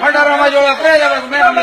Manda rama yo la estrella, me manda.